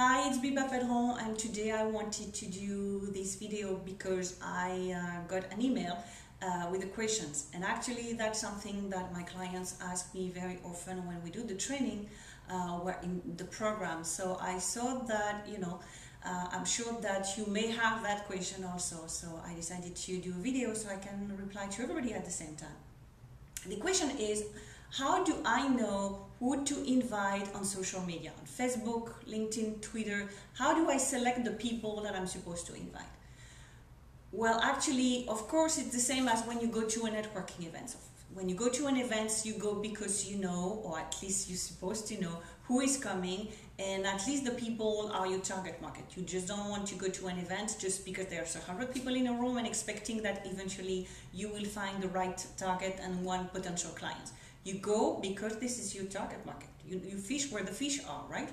Hi, it's Biba Pedron and today I wanted to do this video because I uh, got an email uh, with the questions. And actually that's something that my clients ask me very often when we do the training uh, in the program. So I saw that you know uh, I'm sure that you may have that question also. So I decided to do a video so I can reply to everybody at the same time. The question is how do I know who to invite on social media, on Facebook, LinkedIn, Twitter? How do I select the people that I'm supposed to invite? Well, actually, of course, it's the same as when you go to a networking event. When you go to an event, you go because you know, or at least you're supposed to know, who is coming, and at least the people are your target market. You just don't want to go to an event just because there's a hundred people in a room and expecting that eventually you will find the right target and one potential client. You go because this is your target market. You, you fish where the fish are, right?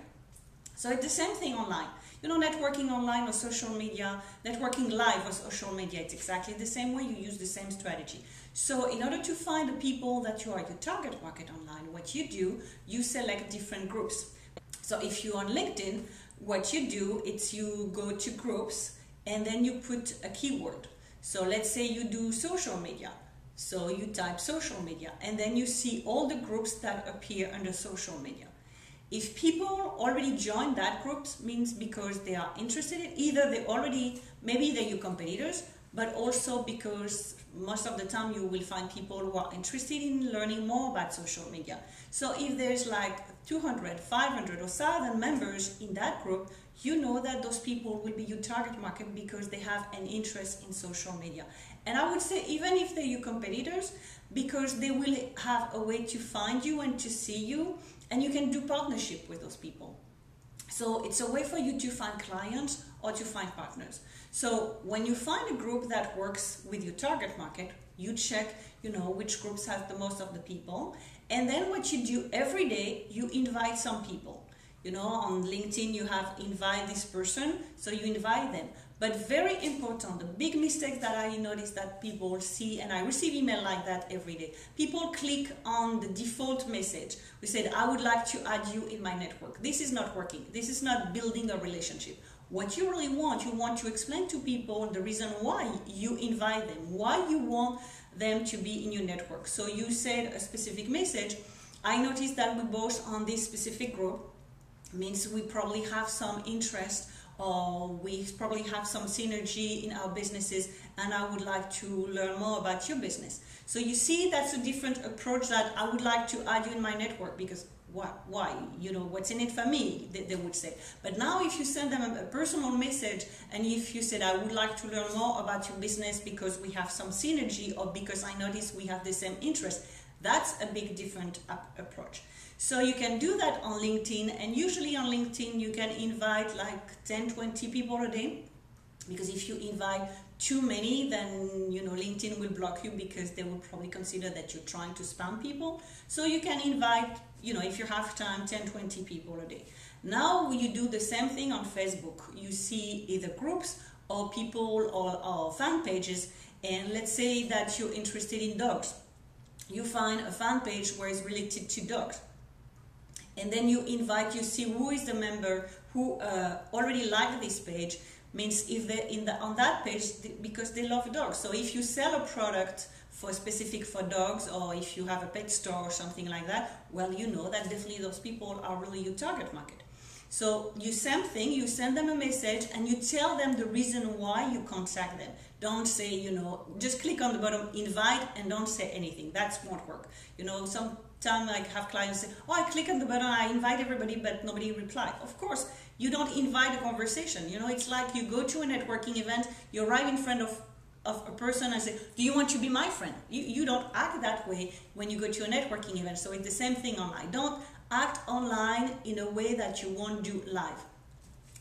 So it's the same thing online. You know, networking online or social media, networking live or social media, it's exactly the same way. You use the same strategy. So in order to find the people that you are your target market online, what you do, you select different groups. So if you're on LinkedIn, what you do, it's you go to groups and then you put a keyword. So let's say you do social media. So you type social media and then you see all the groups that appear under social media. If people already join that group means because they are interested in either they already maybe they're your competitors but also because most of the time you will find people who are interested in learning more about social media. So if there's like 200, 500 or 1000 members in that group, you know that those people will be your target market because they have an interest in social media. And I would say even if they're your competitors, because they will have a way to find you and to see you, and you can do partnership with those people. So it's a way for you to find clients or to find partners. So when you find a group that works with your target market, you check, you know, which groups have the most of the people. And then what you do every day, you invite some people. You know, on LinkedIn you have invite this person, so you invite them. But very important, the big mistake that I notice that people see, and I receive email like that every day. People click on the default message. We said, I would like to add you in my network. This is not working. This is not building a relationship. What you really want, you want to explain to people the reason why you invite them, why you want them to be in your network. So you said a specific message. I noticed that we both on this specific group means we probably have some interest or we probably have some synergy in our businesses and I would like to learn more about your business. So you see that's a different approach that I would like to add you in my network because why, why? You know, what's in it for me, they, would say. But now if you send them a, a personal message and if you said, I would like to learn more about your business because we have some synergy or because I notice we have the same interest, that's a big different approach. So you can do that on LinkedIn and usually on LinkedIn you can invite like 10, 20 people a day because if you invite too many then you know LinkedIn will block you because they will probably consider that you're trying to spam people. So you can invite, you know, if you have time 10, 20 people a day. Now you do the same thing on Facebook. You see either groups or people or, or fan pages and let's say that you're interested in dogs. You find a fan page where it's related to dogs and then you invite you see who is the member who uh, already liked this page means if they in the on that page because they love dogs. So if you sell a product for specific for dogs or if you have a pet store or something like that well you know that definitely those people are really your target market so you same thing you send them a message and you tell them the reason why you contact them don't say you know just click on the bottom invite and don't say anything that won't work you know some time I have clients say, oh, I click on the button, I invite everybody, but nobody replied. Of course, you don't invite a conversation. You know, it's like you go to a networking event, you arrive in front of of a person and say, do you want to be my friend? You, you don't act that way when you go to a networking event. So it's the same thing online. Don't act online in a way that you won't do live.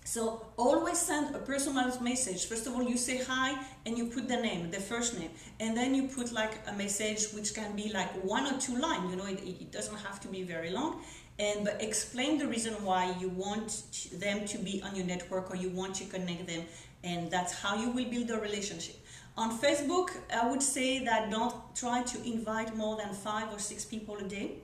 So always send a personalized message. First of all, you say hi and you put the name, the first name, and then you put like a message which can be like one or two lines. You know, it, it doesn't have to be very long. And but explain the reason why you want them to be on your network or you want to connect them, and that's how you will build a relationship. On Facebook, I would say that don't try to invite more than five or six people a day.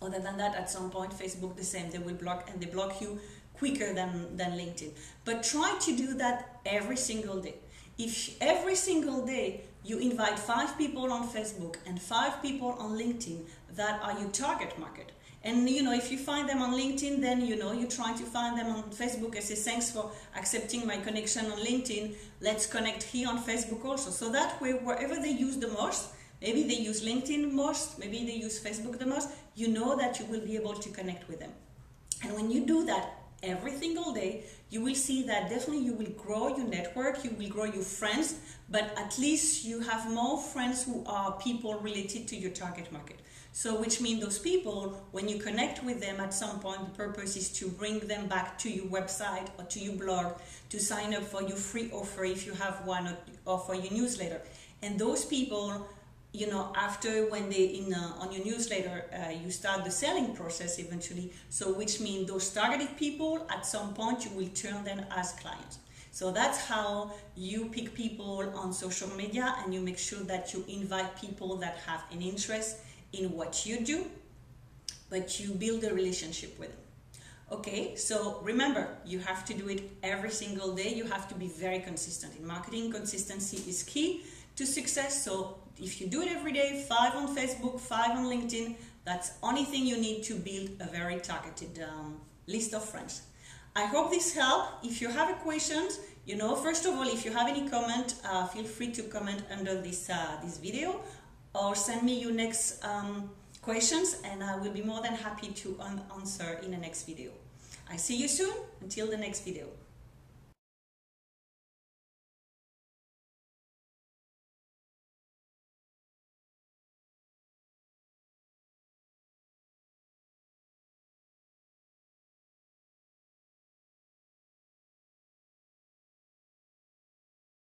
Other than that, at some point, Facebook the same. They will block and they block you quicker than, than LinkedIn. But try to do that every single day. If every single day you invite five people on Facebook and five people on LinkedIn that are your target market, and you know, if you find them on LinkedIn, then you know you try to find them on Facebook. I say thanks for accepting my connection on LinkedIn. Let's connect here on Facebook also. So that way, wherever they use the most, maybe they use LinkedIn most, maybe they use Facebook the most, you know that you will be able to connect with them. And when you do that every single day, you will see that definitely you will grow your network, you will grow your friends, but at least you have more friends who are people related to your target market. So, which means those people, when you connect with them at some point, the purpose is to bring them back to your website or to your blog to sign up for your free offer if you have one or, or for your newsletter. And those people, you know, after when they in uh, on your newsletter, uh, you start the selling process eventually. So, which means those targeted people, at some point, you will turn them as clients. So that's how you pick people on social media and you make sure that you invite people that have an interest in what you do, but you build a relationship with them. Okay, so remember, you have to do it every single day. You have to be very consistent. In marketing, consistency is key to success. So if you do it every day, five on Facebook, five on LinkedIn, that's only thing you need to build a very targeted um, list of friends. I hope this helped. If you have a question, you know, first of all, if you have any comment, uh, feel free to comment under this uh, this video or send me your next um, questions and I will be more than happy to answer in the next video. I see you soon. Until the next video.